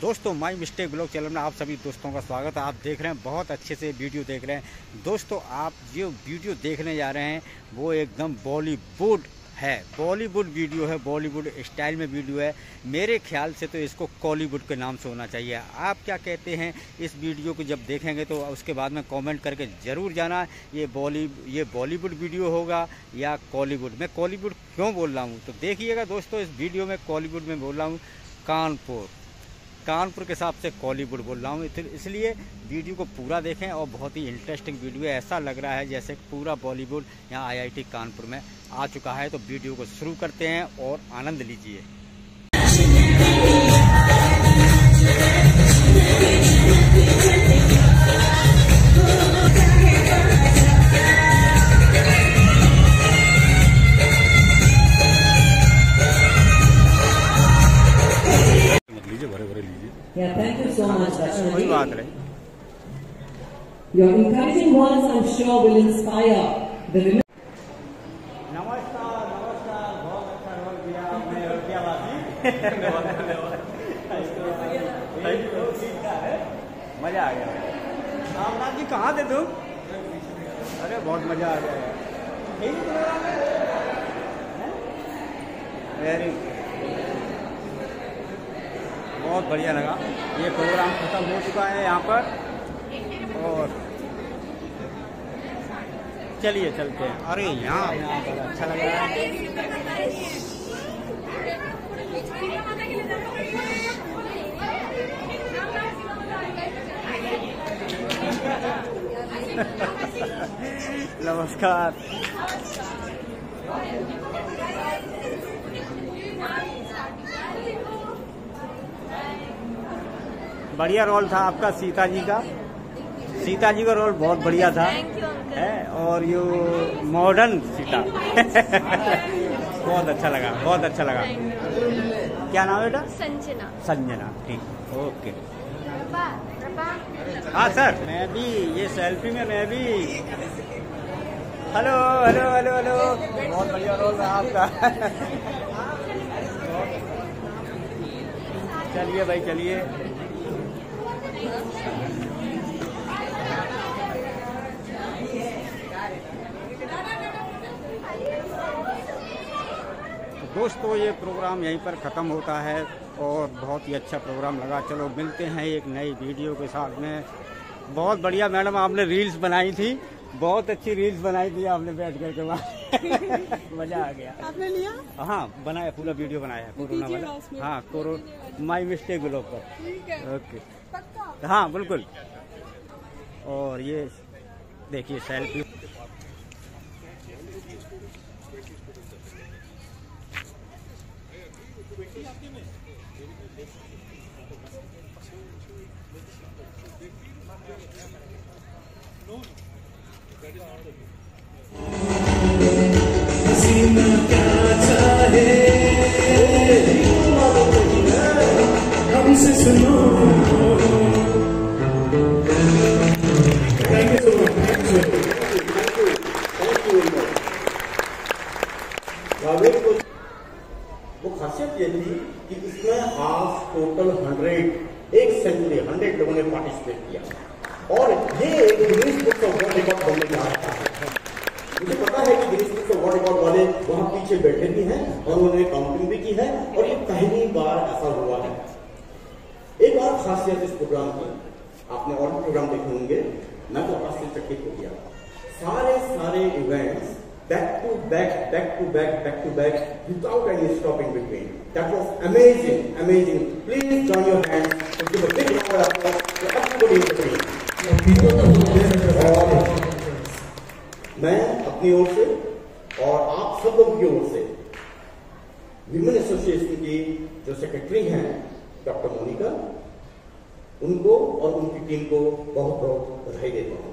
दोस्तों माई mistake blog channel में आप सभी दोस्तों का स्वागत है। आप देख रहे हैं, बहुत अच्छे से वीडियो देख रहे हैं। दोस्तों, आप जो वीडियो देखने जा रहे हैं, वो एकदम बॉलीवुड है। बॉलीवुड वीडियो है बॉलीवुड स्टाइल में वीडियो है। मेरे ख्याल से तो इसको कॉलीवुड के नाम से होना चाहिए। आप क्या कहते हैं, इस वीडियो को जब देखेंगे तो उसके बाद में कमेंट करके ज़रूर जाना, ये बॉली ये बॉलीवुड वीडियो होगा या कॉलीवुड मैं कॉलीवुड क्यों बोल रहा हूँ? तो देखिएगा दोस्तों, इस वीडियो में कॉलीवुड में बोल रहा हूँ, कानपुर। कानपुर के हिसाब से कॉलीवुड बोल रहा हूँ। इसलिए वीडियो को पूरा देखें और बहुत ही इंटरेस्टिंग वीडियो है। ऐसा लग रहा है जैसे पूरा बॉलीवुड यहाँ आईआईटी कानपुर में आ चुका है। तो वीडियो को शुरू करते हैं और आनंद लीजिए। Yeah, बात Your encouraging words, I'm sure, will inspire the women. नमस्कार नमस्कार बहुत अच्छा रोल किया और क्या बात मज़ा आ गया। रामनाथ जी कहाँ थे तुम? अरे बहुत मज़ा आ गया। वेरी बहुत बढ़िया लगा। ये प्रोग्राम खत्म हो चुका है यहाँ पर। और चलिए चलते हैं। अरे यहाँ। यहाँ पर अच्छा लग रहा है। नमस्कार। बढ़िया रोल था आपका सीता जी का। सीता जी का रोल बहुत बढ़िया था। है और यो मॉडर्न सीता। बहुत अच्छा लगा बहुत अच्छा लगा। क्या नाम है बेटा? संजना। संजना ठीक। ओके हाँ सर। मैं भी ये सेल्फी में मैं भी। हेलो हेलो हेलो हेलो बहुत बढ़िया रोल रहा आपका। चलिए भाई चलिए। दोस्तों, ये प्रोग्राम यहीं पर ख़त्म होता है और बहुत ही अच्छा प्रोग्राम लगा। चलो, मिलते हैं एक नई वीडियो के साथ में। बहुत बढ़िया मैडम, आपने रील्स बनाई थी। बहुत अच्छी रील्स बनाई थी आपने बैठ कर के वहाँ। मज़ा आ गया। आपने लिया? हाँ बनाया पूरा वीडियो बनाया है कोरोना वाला। हाँ कोरो माई मिस्टेक ब्लॉग पर। ओके हाँ। बिल्कुल। और ये देखिए सेल्फी हमसे वो खासियत ये थी कि इसमें हाफ़ टोटल हंड्रेड एक सेंचुरी हंड्रेड लोगों ने पार्टिसिपेट किया और ये एक Guinness book of world record बनने जा रहा है। मुझे पता है कि Guinness book of world record वाले वहाँ पीछे बैठे भी हैं और उन्होंने काउंटिंग भी की है और ये पहली बार ऐसा हुआ है। एक और खासियत इस प्रोग्राम की, आपने और भी प्रोग्राम देखे होंगे, मैं तो आश्चर्यचकित हो गया। सारे सारे events back to back back to back back to back without any stopping between that was amazing amazing please join your hands to give a big applause to everybody और मैं अपनी ओर से और आप सब लोगों की ओर से विमेन एसोसिएशन की जो सेक्रेटरी हैं डॉक्टर मोनिका उनको और उनकी टीम को बहुत बहुत बधाई देता हूँ।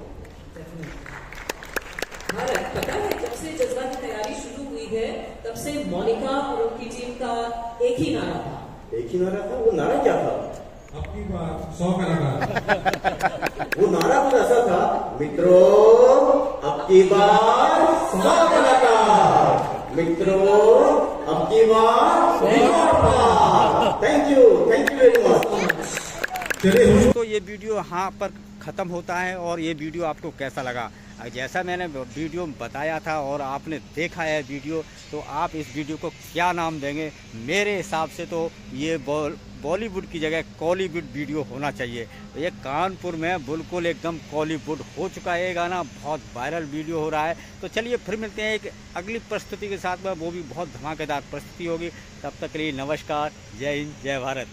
भारत पता है जब से जज्बा की तैयारी शुरू हुई है तब से मोनिका और उनकी टीम का एक ही नारा था। एक ही नारा था? वो नारा क्या था? आपकी बात सौ कलाकार। वो नारा कुछ ऐसा था? मित्रों, अब की बार कलाकार मित्रों, अब की बार thank you thank you very much चलिए, दोस्तों, ये वीडियो यहाँ पर ख़त्म होता है और ये वीडियो आपको कैसा लगा? जैसा मैंने वीडियो में बताया था और आपने देखा है वीडियो तो आप इस वीडियो को क्या नाम देंगे? मेरे हिसाब से तो ये बॉलीवुड की जगह कॉलीवुड वीडियो होना चाहिए। तो ये कानपुर में बिल्कुल एकदम कॉलीवुड हो चुका है। ये गाना बहुत वायरल वीडियो हो रहा है। तो चलिए फिर मिलते हैं एक अगली प्रस्तुति के साथ में। वो भी बहुत धमाकेदार प्रस्तुति होगी। तब तक के लिए नमस्कार। जय हिंद, जय भारत।